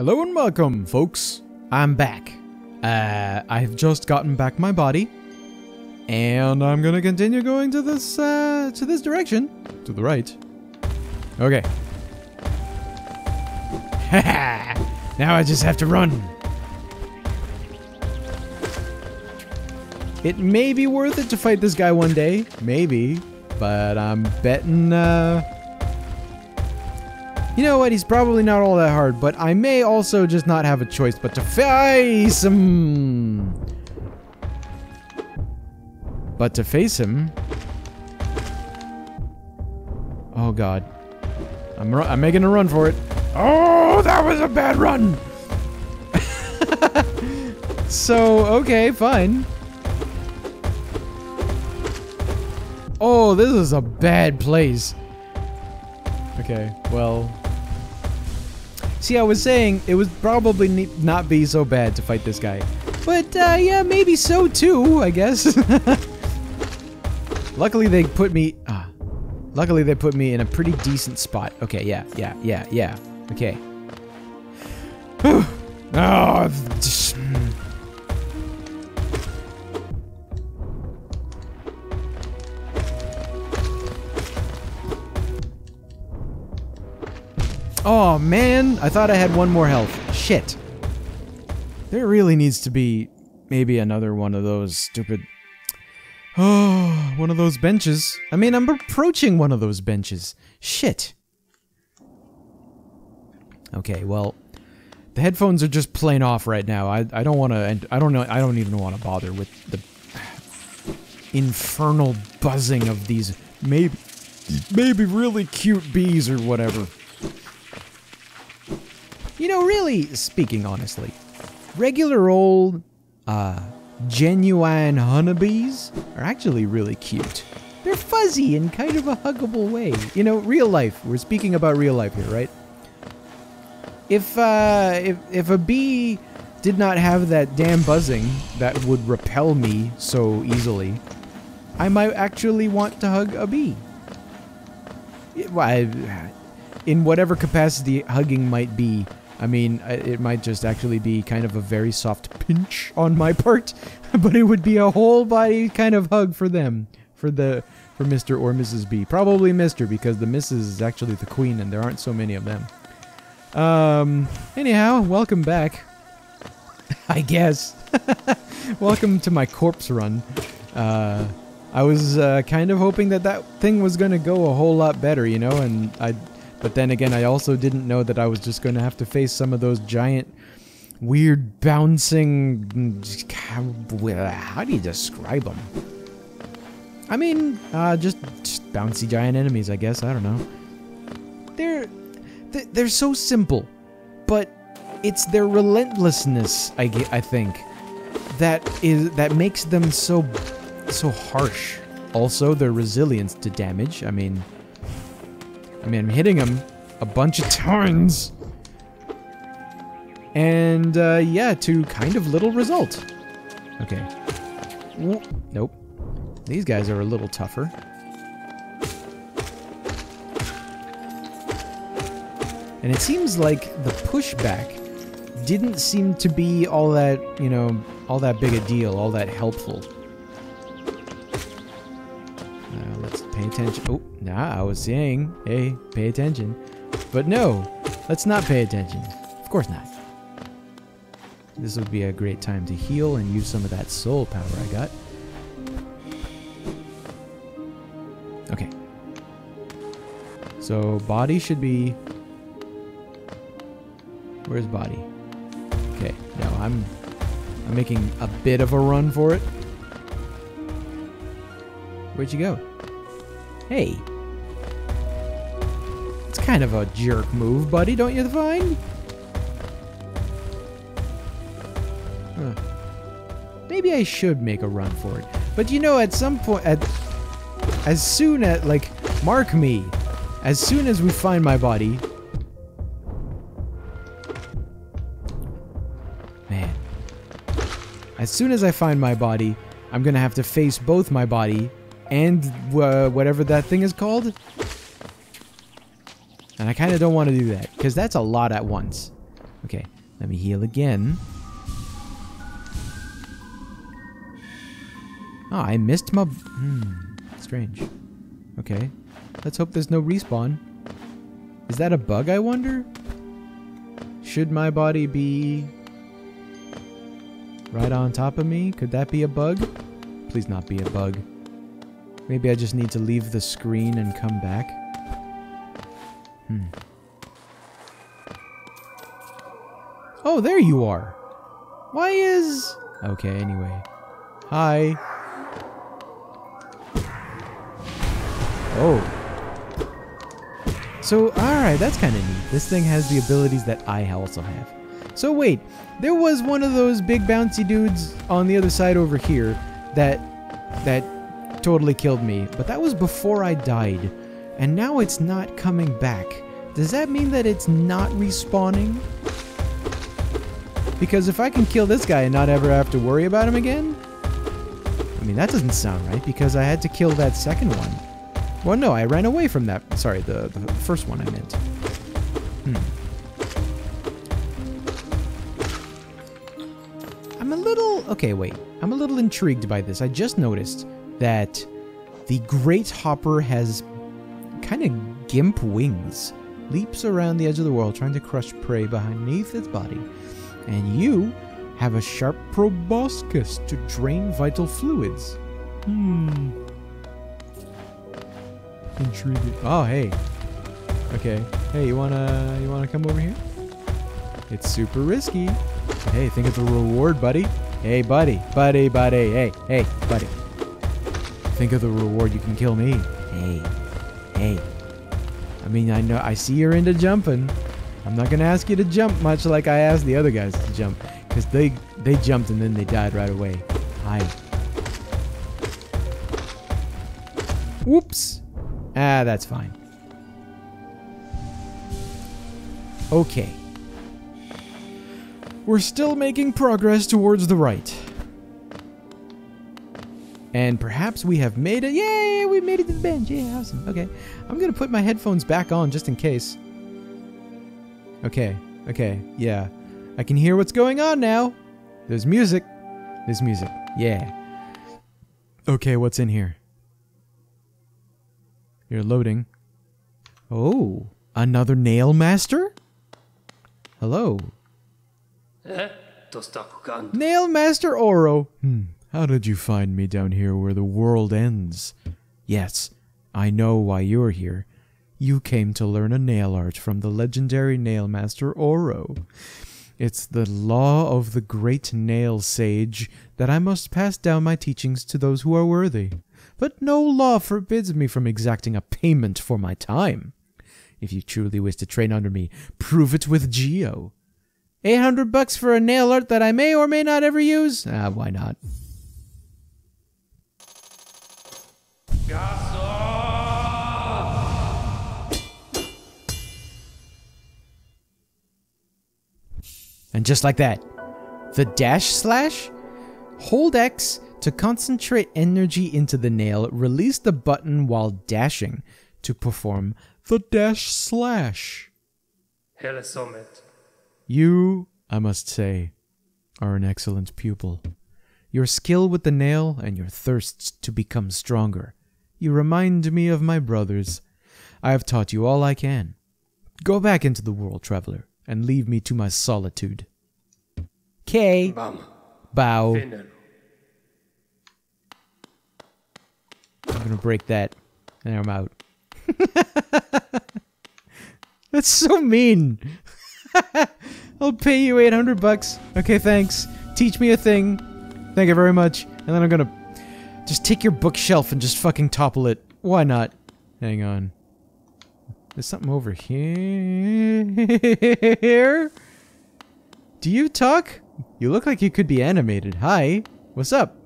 Hello and welcome, folks. I'm back. Uh, I've just gotten back my body, and I'm gonna continue going to this uh, to this direction, to the right. Okay. now I just have to run. It may be worth it to fight this guy one day, maybe, but I'm betting. Uh, you know what? He's probably not all that hard, but I may also just not have a choice but to face him. But to face him. Oh god. I'm I'm making a run for it. Oh, that was a bad run. so, okay, fine. Oh, this is a bad place. Okay, well. See, I was saying it would probably not be so bad to fight this guy. But, uh, yeah, maybe so too, I guess. luckily, they put me. Ah. Luckily, they put me in a pretty decent spot. Okay, yeah, yeah, yeah, yeah. Okay. oh, Oh man, I thought I had one more health. Shit. There really needs to be maybe another one of those stupid. Oh, one of those benches. I mean, I'm approaching one of those benches. Shit. Okay, well, the headphones are just playing off right now. I I don't want to I don't know I don't even want to bother with the infernal buzzing of these maybe maybe really cute bees or whatever. You know, really, speaking honestly, regular old, uh, genuine honeybees are actually really cute. They're fuzzy in kind of a huggable way. You know, real life. We're speaking about real life here, right? If, uh, if, if a bee did not have that damn buzzing that would repel me so easily, I might actually want to hug a bee. It- why, in whatever capacity hugging might be, I mean, it might just actually be kind of a very soft pinch on my part, but it would be a whole body kind of hug for them, for the for Mr. or Mrs. B. Probably Mr. because the Mrs. is actually the queen and there aren't so many of them. Um, anyhow, welcome back. I guess. welcome to my corpse run. Uh, I was uh, kind of hoping that that thing was going to go a whole lot better, you know, and I but then again, I also didn't know that I was just going to have to face some of those giant, weird, bouncing. How do you describe them? I mean, uh, just, just bouncy giant enemies, I guess. I don't know. They're, they're so simple, but it's their relentlessness. I ge- I think that is that makes them so so harsh. Also, their resilience to damage. I mean. I mean, I'm hitting him a bunch of times. And, uh, yeah, to kind of little result. Okay. Nope. These guys are a little tougher. And it seems like the pushback didn't seem to be all that, you know, all that big a deal, all that helpful. Uh, let's pay attention. Oh, nah, I was saying, hey, pay attention. But no, let's not pay attention. Of course not. This would be a great time to heal and use some of that soul power I got. Okay. So, body should be. Where's body? Okay, now I'm. I'm making a bit of a run for it. Where'd you go? Hey. It's kind of a jerk move, buddy, don't you find? Huh. Maybe I should make a run for it. But you know, at some point, at as soon as like, mark me, as soon as we find my body. Man. As soon as I find my body, I'm gonna have to face both my body and uh, whatever that thing is called. And I kind of don't want to do that because that's a lot at once. Okay, let me heal again. Oh, I missed my... Hmm, strange. Okay, let's hope there's no respawn. Is that a bug, I wonder? Should my body be right on top of me? Could that be a bug? Please not be a bug. Maybe I just need to leave the screen and come back. Hmm. Oh, there you are. Why is... Okay, anyway. Hi. Oh. So, alright, that's kind of neat. This thing has the abilities that I also have. So wait, there was one of those big bouncy dudes on the other side over here that that totally killed me, but that was before I died. And now it's not coming back. Does that mean that it's not respawning? Because if I can kill this guy and not ever have to worry about him again? I mean, that doesn't sound right because I had to kill that second one. Well, no, I ran away from that. Sorry, the, the first one I meant. Hmm. I'm a little... Okay, wait. I'm a little intrigued by this. I just noticed that the Great Hopper has kind of gimp wings. Leaps around the edge of the world trying to crush prey beneath its body. And you have a sharp proboscis to drain vital fluids. Hmm. Intriguing. Oh, hey. Okay. Hey, you wanna you wanna come over here? It's super risky. Hey, think of the reward, buddy. Hey, buddy, buddy, buddy. Hey, hey, buddy. Think of the reward. You can kill me. Hey, hey. I mean, I know I see you're into jumping. I'm not gonna ask you to jump much like I asked the other guys to jump, because they they jumped and then they died right away. Hi. Whoops. Ah, that's fine. Okay. We're still making progress towards the right. And perhaps we have made it. Yay, we made it to the bench. Yeah, awesome. Okay. I'm going to put my headphones back on just in case. Okay. Okay. Yeah. I can hear what's going on now. There's music. There's music. Yeah. Okay, what's in here? You're loading. Oh, another nail master? Hello. Eh? Nail Master Oro. Hmm. How did you find me down here where the world ends? Yes, I know why you're here. You came to learn a nail art from the legendary nail master Oro. It's the law of the great nail sage that I must pass down my teachings to those who are worthy but no law forbids me from exacting a payment for my time. If you truly wish to train under me, prove it with Geo. 800 bucks for a nail art that I may or may not ever use? Ah, why not? And just like that, the dash slash, hold X to concentrate energy into the nail, release the button while dashing to perform the dash slash. You, I must say, are an excellent pupil. Your skill with the nail and your thirst to become stronger. You remind me of my brothers. I have taught you all I can. Go back into the world, traveler, and leave me to my solitude. K. Bow. I'm gonna break that. And I'm out. That's so mean. I'll pay you 800 bucks. Okay, thanks. Teach me a thing. Thank you very much. And then I'm gonna just take your bookshelf and just fucking topple it. Why not? Hang on. There's something over here. Do you talk? You look like you could be animated. Hi. What's up?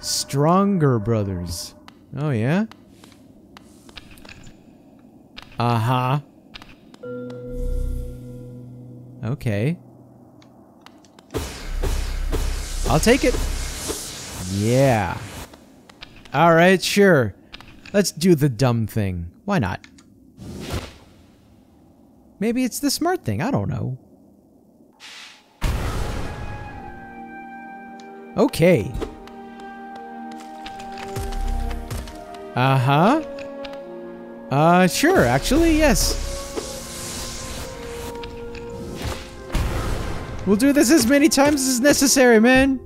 Stronger Brothers. Oh, yeah? Uh-huh. Okay. I'll take it. Yeah. Alright, sure. Let's do the dumb thing. Why not? Maybe it's the smart thing. I don't know. Okay. Uh-huh. Uh, sure, actually, yes. We'll do this as many times as necessary, man.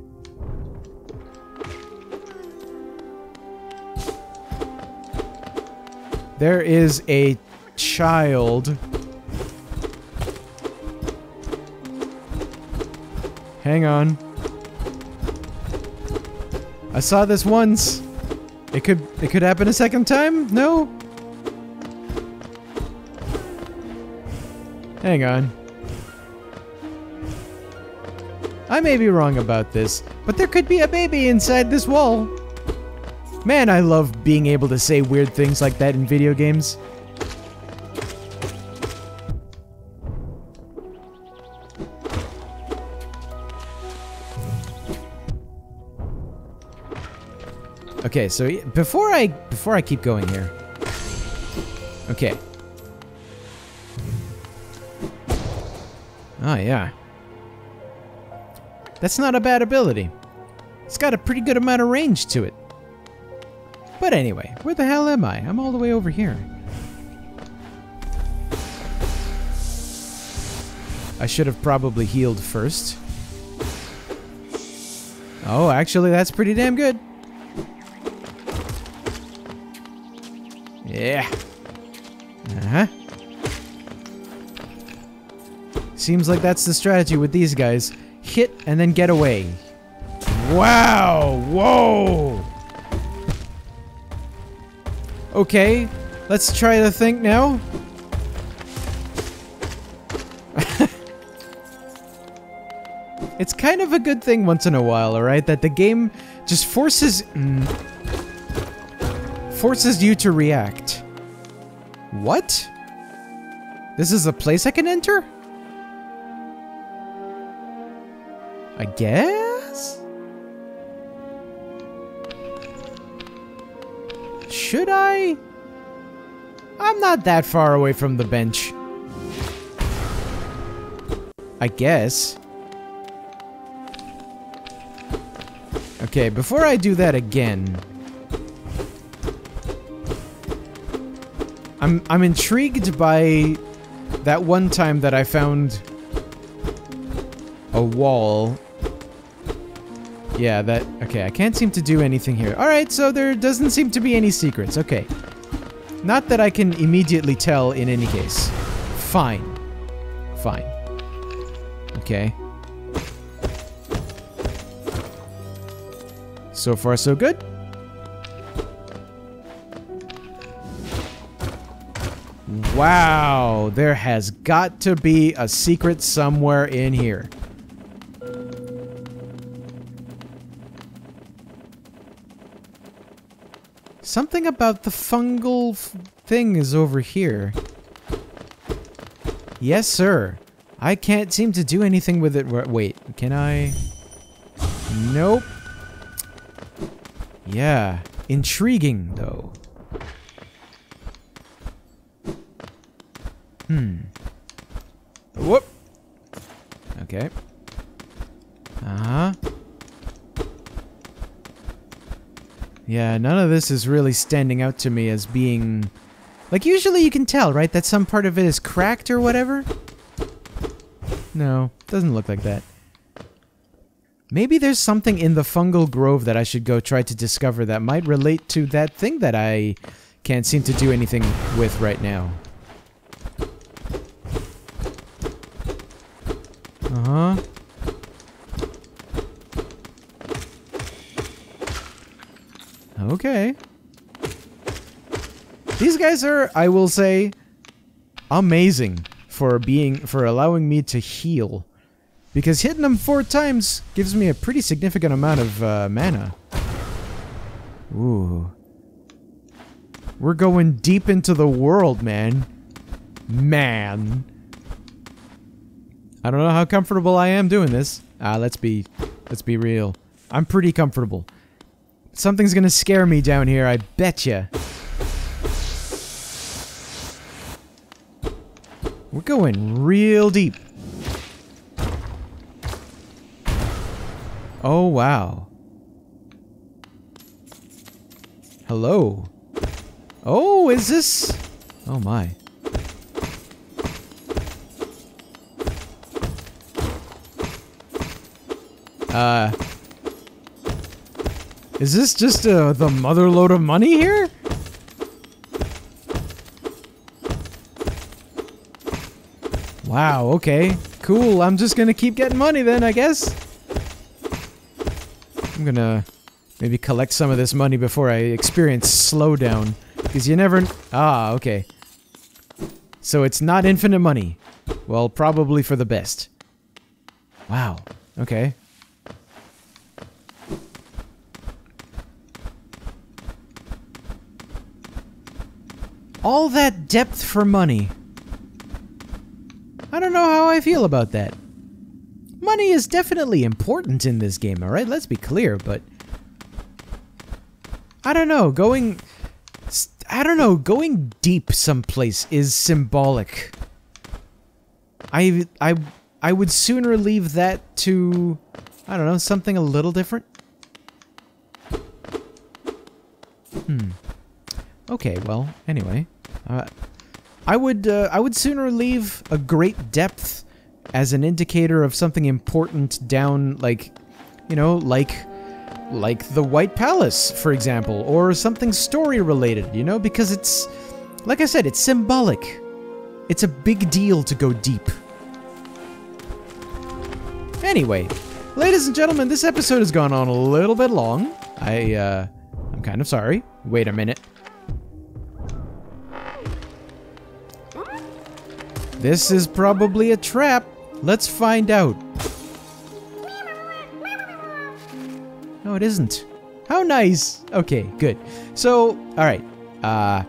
There is a child. Hang on. I saw this once. It could it could happen a second time? No? Hang on. I may be wrong about this, but there could be a baby inside this wall. Man, I love being able to say weird things like that in video games. Okay, so before I before I keep going here. Okay. Oh yeah. That's not a bad ability. It's got a pretty good amount of range to it. But anyway, where the hell am I? I'm all the way over here. I should have probably healed first. Oh, actually, that's pretty damn good. Yeah. Uh-huh. Seems like that's the strategy with these guys. Hit and then get away. Wow! Whoa! Okay, let's try to think now. it's kind of a good thing once in a while, alright? That the game just forces... Mm, forces you to react. What? This is a place I can enter? I guess? Should I? I'm not that far away from the bench. I guess. Okay, before I do that again... I'm, I'm intrigued by that one time that I found a wall yeah, that... Okay, I can't seem to do anything here. Alright, so there doesn't seem to be any secrets. Okay. Not that I can immediately tell in any case. Fine. Fine. Okay. So far, so good. Wow, there has got to be a secret somewhere in here. Something about the fungal thing is over here. Yes, sir. I can't seem to do anything with it. Wait, can I? Nope. Yeah. Intriguing, though. Hmm. Whoop. Okay. Uh-huh. Yeah, none of this is really standing out to me as being... Like, usually you can tell, right, that some part of it is cracked or whatever? No, doesn't look like that. Maybe there's something in the fungal grove that I should go try to discover that might relate to that thing that I can't seem to do anything with right now. Okay. These guys are, I will say, amazing for being, for allowing me to heal. Because hitting them four times gives me a pretty significant amount of uh, mana. Ooh. We're going deep into the world, man. Man. I don't know how comfortable I am doing this. Ah, let's be, let's be real. I'm pretty comfortable. Something's gonna scare me down here, I betcha. We're going real deep. Oh, wow. Hello. Oh, is this... Oh, my. Uh... Is this just uh, the mother load of money here? Wow, okay. Cool, I'm just gonna keep getting money then, I guess. I'm gonna maybe collect some of this money before I experience slowdown. Because you never... Ah, okay. So it's not infinite money. Well, probably for the best. Wow. Okay. All that depth for money. I don't know how I feel about that. Money is definitely important in this game, alright? Let's be clear, but... I don't know, going... I don't know, going deep someplace is symbolic. I... I... I would sooner leave that to... I don't know, something a little different. Hmm. Okay, well, anyway. Uh, I would uh, I would sooner leave a great depth as an indicator of something important down like you know like like the White Palace for example or something story related you know because it's like I said it's symbolic. It's a big deal to go deep. Anyway ladies and gentlemen this episode has gone on a little bit long. I uh I'm kind of sorry. Wait a minute This is probably a trap. Let's find out. No, it isn't. How nice. Okay, good. So, alright. Uh,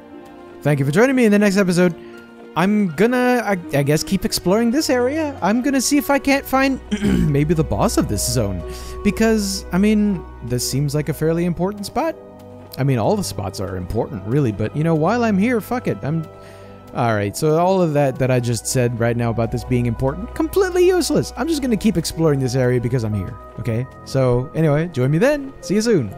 thank you for joining me in the next episode. I'm gonna, I, I, guess, keep exploring this area. I'm gonna see if I can't find maybe the boss of this zone. Because, I mean, this seems like a fairly important spot. I mean, all the spots are important, really, but, you know, while I'm here, fuck it. I'm Alright, so all of that that I just said right now about this being important, completely useless. I'm just gonna keep exploring this area because I'm here, okay? So, anyway, join me then. See you soon.